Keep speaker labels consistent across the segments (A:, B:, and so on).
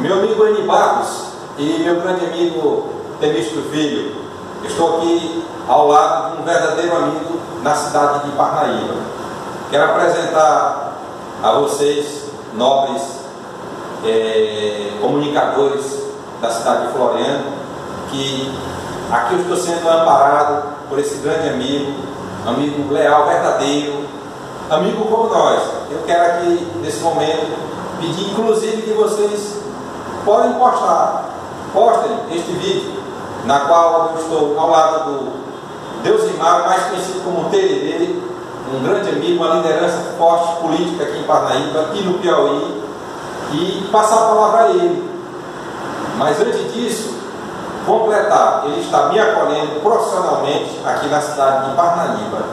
A: Meu amigo Eni Barros e meu grande amigo Temístio Filho, estou aqui ao lado de um verdadeiro amigo na cidade de Parnaíba. Quero apresentar a vocês, nobres eh, comunicadores da cidade de Floriano, que aqui eu estou sendo amparado por esse grande amigo, amigo leal, verdadeiro, amigo como nós. Eu quero aqui, nesse momento, pedir inclusive que vocês podem postar, postem este vídeo, na qual eu estou ao lado do Deusimar, mais conhecido como Tererê, um grande amigo, uma liderança forte política aqui em Parnaíba e no Piauí, e passar a palavra a ele. Mas antes disso, completar, ele está me acolhendo profissionalmente aqui na cidade de Parnaíba.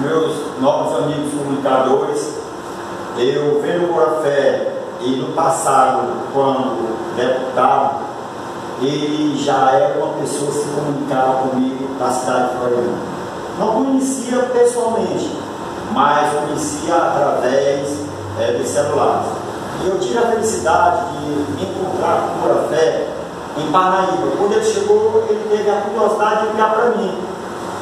B: Meus novos amigos comunicadores, eu vendo por fé e no passado, quando deputado, ele já era uma pessoa que se comunicava comigo na cidade de Floriano. Não conhecia pessoalmente, mas conhecia através é, de celulares. E eu tive a felicidade de me encontrar com o Fé em Parnaíba. Quando ele chegou, ele teve a curiosidade de ligar para mim.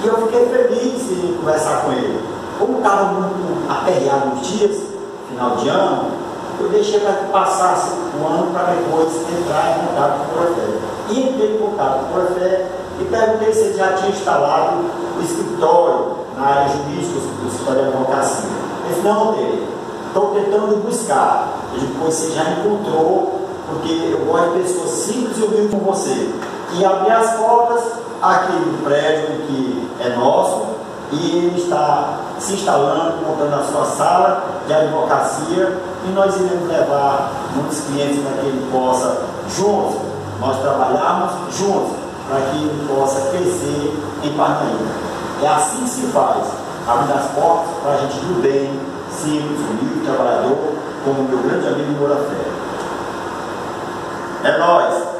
B: E eu fiquei feliz em conversar com ele. Como estava muito aperreado nos dias, final de ano, eu deixei para que passasse o ano para depois entrar em contato com o Corfé. Entrei em contato com o Corfé e perguntei se ele já tinha instalado o escritório na área jurídica, o escritório de advocacia. Ele disse, não, dele. Estou tentando buscar. Ele depois você já encontrou, porque eu gosto de pessoas simples e humildes como você. E abri as portas aqui do prédio que é nosso, e ele está se instalando, montando a sua sala de advocacia e nós iremos levar muitos clientes para que ele possa, juntos, nós trabalharmos juntos para que ele possa crescer em Parnaíba. É assim que se faz, abre as portas para a gente do bem, simples, humilde, trabalhador, como meu grande amigo Moura Ferreira. É nós.